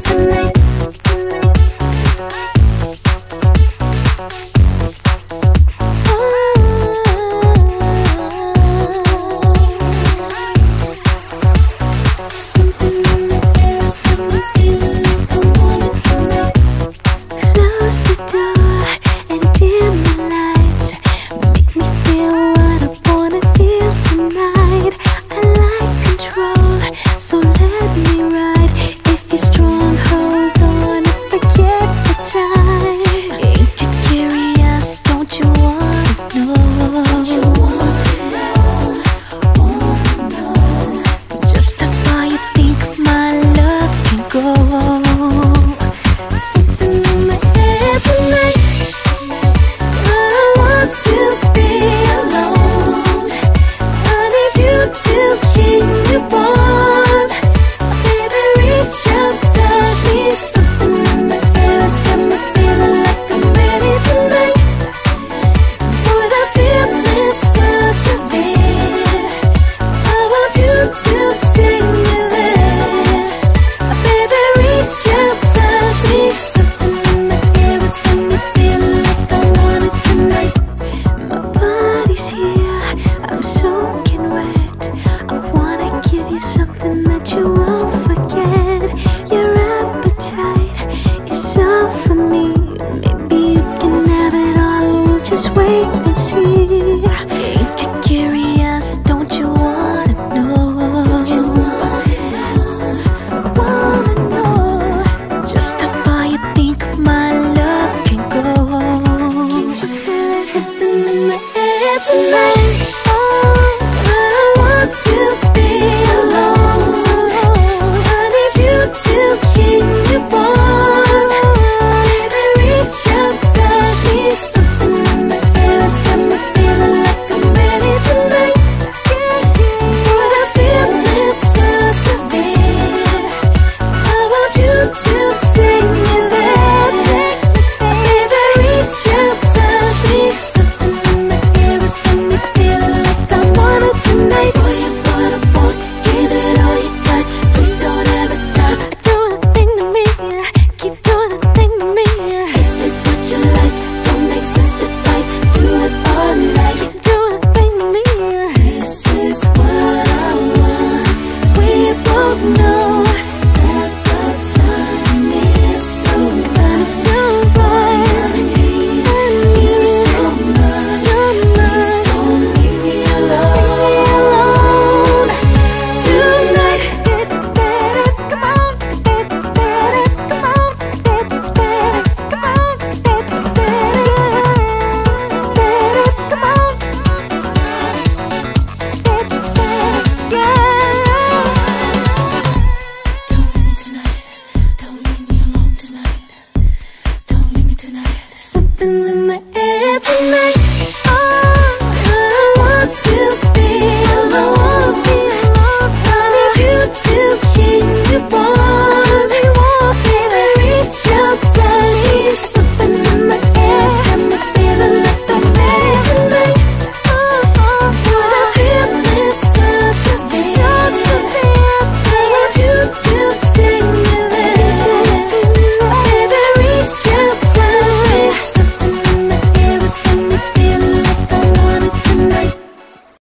to live. You won't forget. Your appetite is all for me. Maybe you can have it all. We'll just wait and see. Ain't you curious? Don't you wanna know? Don't you wanna know just how far you think my love can go? Can't you feel? Something in the air tonight.